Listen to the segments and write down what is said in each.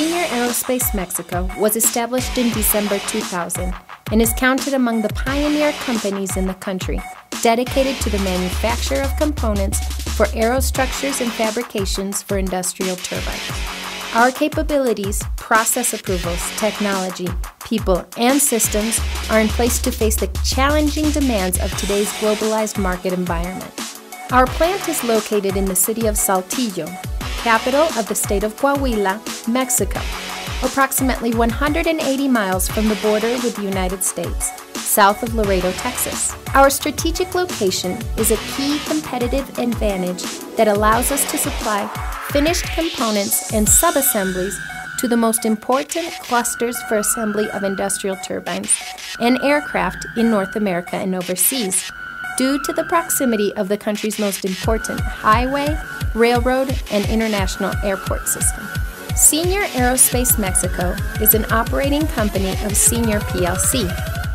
Senior Aerospace Mexico was established in December 2000 and is counted among the pioneer companies in the country dedicated to the manufacture of components for aerostructures and fabrications for industrial turbines. Our capabilities, process approvals, technology, people, and systems are in place to face the challenging demands of today's globalized market environment. Our plant is located in the city of Saltillo, capital of the state of Coahuila, Mexico, approximately 180 miles from the border with the United States, south of Laredo, Texas. Our strategic location is a key competitive advantage that allows us to supply finished components and subassemblies to the most important clusters for assembly of industrial turbines and aircraft in North America and overseas, due to the proximity of the country's most important highway, railroad, and international airport system. Senior Aerospace Mexico is an operating company of Senior PLC,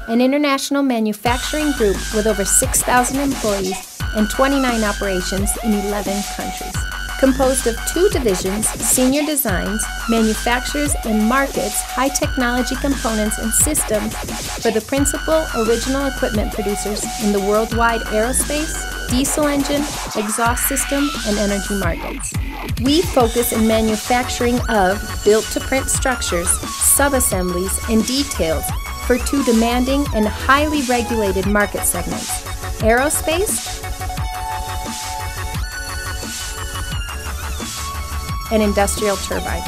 an international manufacturing group with over 6,000 employees and 29 operations in 11 countries. Composed of two divisions, Senior Designs manufactures and markets high technology components and systems for the principal original equipment producers in the worldwide aerospace, diesel engine, exhaust system, and energy markets. We focus in manufacturing of built to print structures, subassemblies, and details for two demanding and highly regulated market segments aerospace and industrial turbines.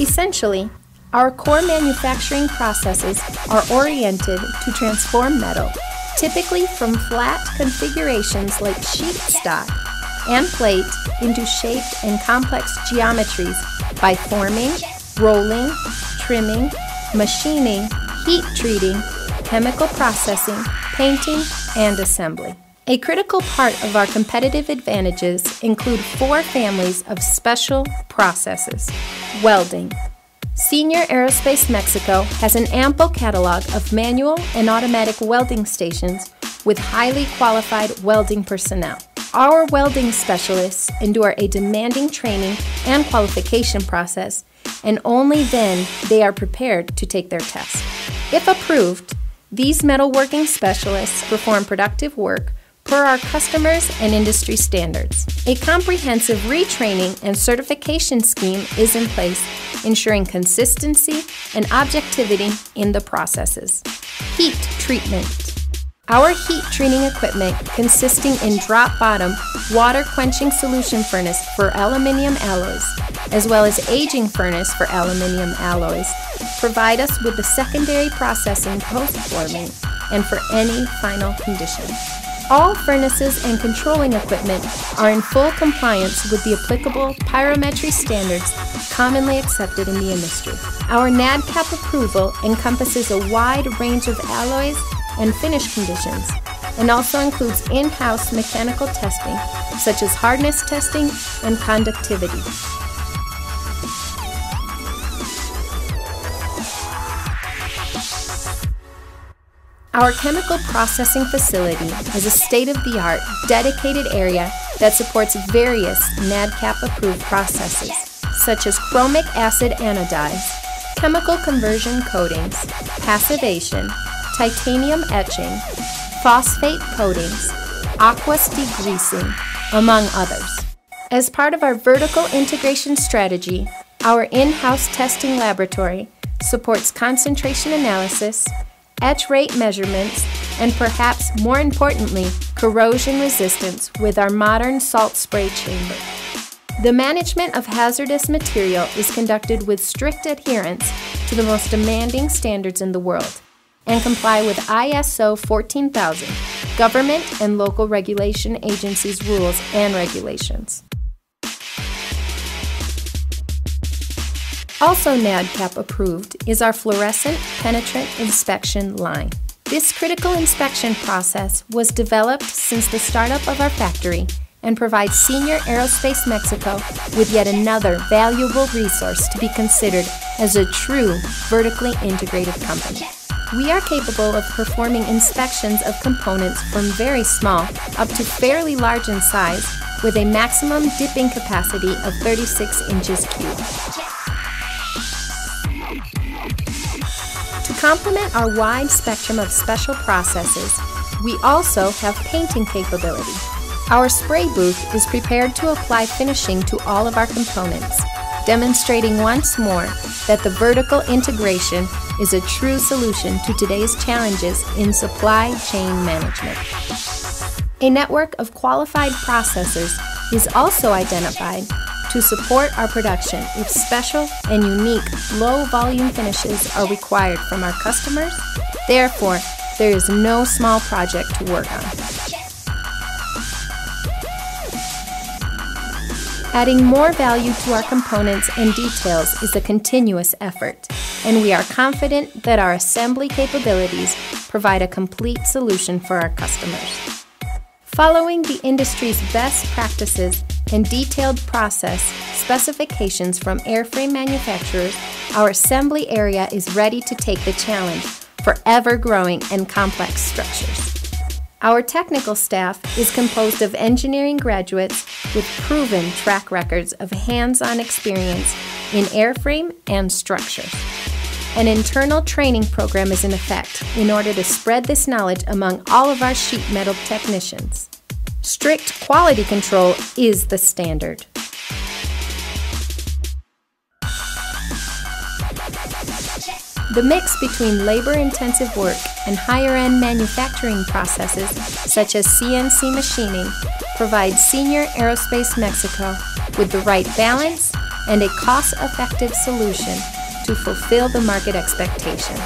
Essentially, our core manufacturing processes are oriented to transform metal, typically from flat configurations like sheet stock and plate, into shaped and complex geometries by forming, rolling, trimming, machining, heat treating, chemical processing, painting, and assembly. A critical part of our competitive advantages include four families of special processes. Welding. Senior Aerospace Mexico has an ample catalog of manual and automatic welding stations with highly qualified welding personnel. Our welding specialists endure a demanding training and qualification process, and only then they are prepared to take their test. If approved, these metalworking specialists perform productive work per our customers and industry standards. A comprehensive retraining and certification scheme is in place, ensuring consistency and objectivity in the processes. Heat treatment. Our heat treating equipment, consisting in drop bottom, water quenching solution furnace for aluminium alloys, as well as aging furnace for aluminium alloys, provide us with the secondary processing post forming and for any final condition. All furnaces and controlling equipment are in full compliance with the applicable pyrometry standards commonly accepted in the industry. Our NADCAP approval encompasses a wide range of alloys and finish conditions and also includes in-house mechanical testing such as hardness testing and conductivity. Our chemical processing facility is a state of the art, dedicated area that supports various NADCAP approved processes, such as chromic acid anodize, chemical conversion coatings, passivation, titanium etching, phosphate coatings, aqueous degreasing, among others. As part of our vertical integration strategy, our in house testing laboratory supports concentration analysis, etch rate measurements, and perhaps more importantly, corrosion resistance with our modern salt spray chamber. The management of hazardous material is conducted with strict adherence to the most demanding standards in the world and comply with ISO 14000, government and local regulation agencies' rules and regulations. Also NADCAP approved is our fluorescent penetrant inspection line. This critical inspection process was developed since the startup of our factory and provides Senior Aerospace Mexico with yet another valuable resource to be considered as a true vertically integrated company. We are capable of performing inspections of components from very small up to fairly large in size with a maximum dipping capacity of 36 inches cubed. Complement our wide spectrum of special processes, we also have painting capability. Our spray booth is prepared to apply finishing to all of our components, demonstrating once more that the vertical integration is a true solution to today's challenges in supply chain management. A network of qualified processors is also identified to support our production if special and unique low volume finishes are required from our customers. Therefore, there is no small project to work on. Adding more value to our components and details is a continuous effort, and we are confident that our assembly capabilities provide a complete solution for our customers. Following the industry's best practices and detailed process specifications from airframe manufacturers, our assembly area is ready to take the challenge for ever growing and complex structures. Our technical staff is composed of engineering graduates with proven track records of hands on experience in airframe and structure. An internal training program is in effect in order to spread this knowledge among all of our sheet metal technicians. Strict quality control is the standard. The mix between labor intensive work and higher end manufacturing processes, such as CNC machining, provides Senior Aerospace Mexico with the right balance and a cost effective solution to fulfill the market expectations.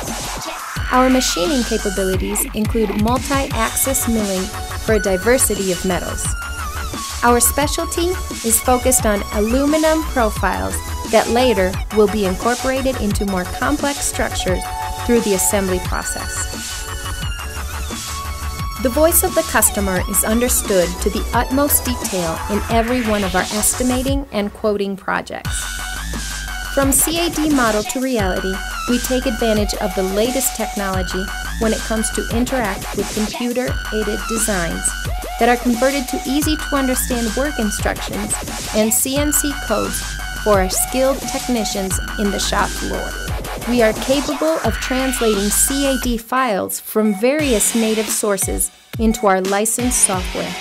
Our machining capabilities include multi axis milling for a diversity of metals. Our specialty is focused on aluminum profiles that later will be incorporated into more complex structures through the assembly process. The voice of the customer is understood to the utmost detail in every one of our estimating and quoting projects. From CAD model to reality, we take advantage of the latest technology when it comes to interact with computer aided designs that are converted to easy to understand work instructions and CNC codes for our skilled technicians in the shop floor. We are capable of translating CAD files from various native sources into our licensed software,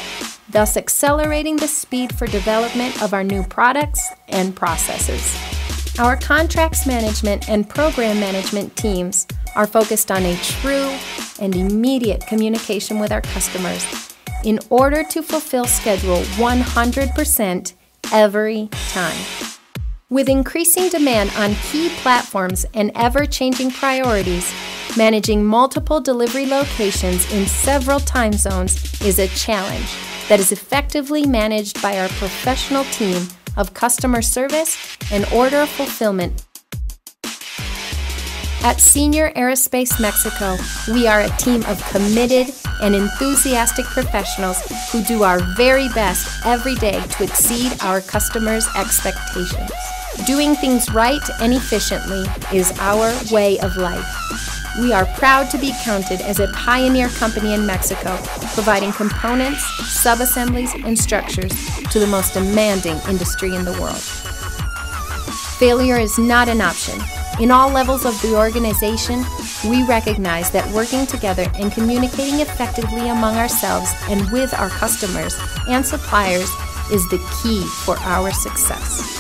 thus accelerating the speed for development of our new products and processes. Our contracts management and program management teams are focused on a true and immediate communication with our customers in order to fulfill schedule 100% every time. With increasing demand on key platforms and ever changing priorities, managing multiple delivery locations in several time zones is a challenge that is effectively managed by our professional team of customer service and order fulfillment. At Senior Aerospace Mexico, we are a team of committed and enthusiastic professionals who do our very best every day to exceed our customers' expectations. Doing things right and efficiently is our way of life. We are proud to be counted as a pioneer company in Mexico, providing components, subassemblies, and structures to the most demanding industry in the world. Failure is not an option. In all levels of the organization, we recognize that working together and communicating effectively among ourselves and with our customers and suppliers is the key for our success.